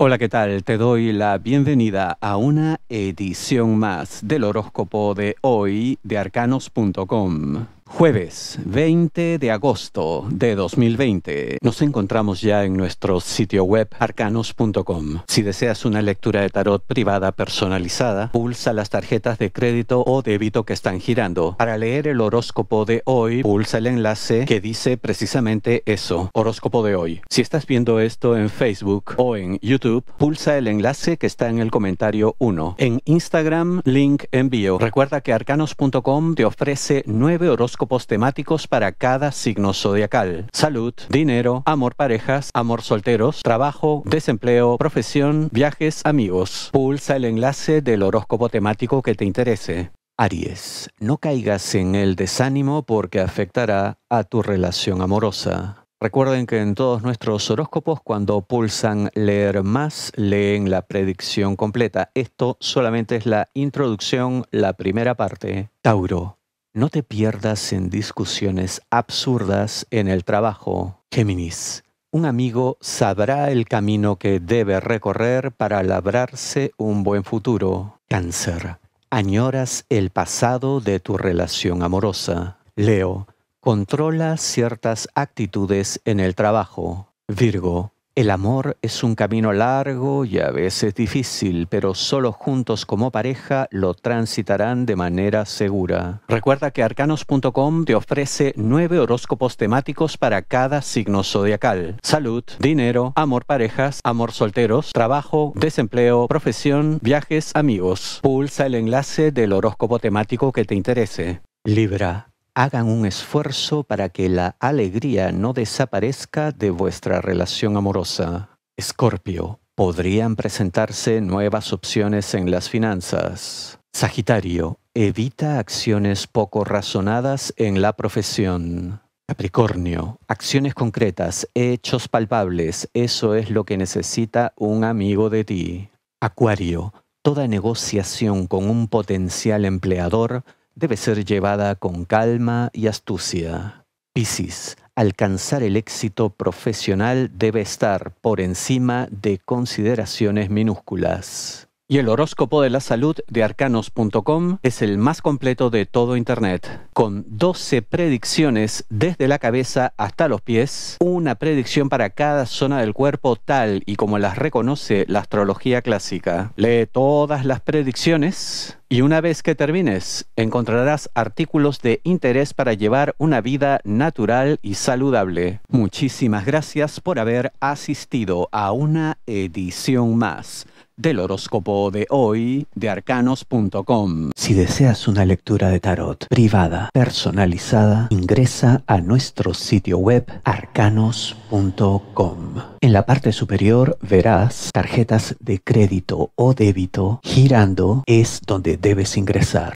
Hola, ¿qué tal? Te doy la bienvenida a una edición más del horóscopo de hoy de arcanos.com. Jueves 20 de agosto de 2020. Nos encontramos ya en nuestro sitio web arcanos.com. Si deseas una lectura de tarot privada personalizada, pulsa las tarjetas de crédito o débito que están girando. Para leer el horóscopo de hoy, pulsa el enlace que dice precisamente eso, horóscopo de hoy. Si estás viendo esto en Facebook o en YouTube, pulsa el enlace que está en el comentario 1. En Instagram, link envío. Recuerda que arcanos.com te ofrece nueve horóscopos temáticos para cada signo zodiacal. Salud, dinero, amor parejas, amor solteros, trabajo, desempleo, profesión, viajes, amigos. Pulsa el enlace del horóscopo temático que te interese. Aries, no caigas en el desánimo porque afectará a tu relación amorosa. Recuerden que en todos nuestros horóscopos cuando pulsan leer más, leen la predicción completa. Esto solamente es la introducción, la primera parte. Tauro, no te pierdas en discusiones absurdas en el trabajo. Géminis. Un amigo sabrá el camino que debe recorrer para labrarse un buen futuro. Cáncer. Añoras el pasado de tu relación amorosa. Leo. Controla ciertas actitudes en el trabajo. Virgo. El amor es un camino largo y a veces difícil, pero solo juntos como pareja lo transitarán de manera segura. Recuerda que arcanos.com te ofrece nueve horóscopos temáticos para cada signo zodiacal. Salud, dinero, amor parejas, amor solteros, trabajo, desempleo, profesión, viajes, amigos. Pulsa el enlace del horóscopo temático que te interese. Libra hagan un esfuerzo para que la alegría no desaparezca de vuestra relación amorosa. Escorpio, podrían presentarse nuevas opciones en las finanzas. Sagitario, evita acciones poco razonadas en la profesión. Capricornio, acciones concretas, hechos palpables, eso es lo que necesita un amigo de ti. Acuario, toda negociación con un potencial empleador debe ser llevada con calma y astucia. Piscis, alcanzar el éxito profesional debe estar por encima de consideraciones minúsculas. Y el horóscopo de la salud de arcanos.com es el más completo de todo Internet, con 12 predicciones desde la cabeza hasta los pies, una predicción para cada zona del cuerpo tal y como las reconoce la astrología clásica. Lee todas las predicciones y una vez que termines, encontrarás artículos de interés para llevar una vida natural y saludable. Muchísimas gracias por haber asistido a una edición más del horóscopo de hoy de arcanos.com. Si deseas una lectura de tarot privada, personalizada, ingresa a nuestro sitio web arcanos.com. En la parte superior verás tarjetas de crédito o débito girando es donde debes ingresar.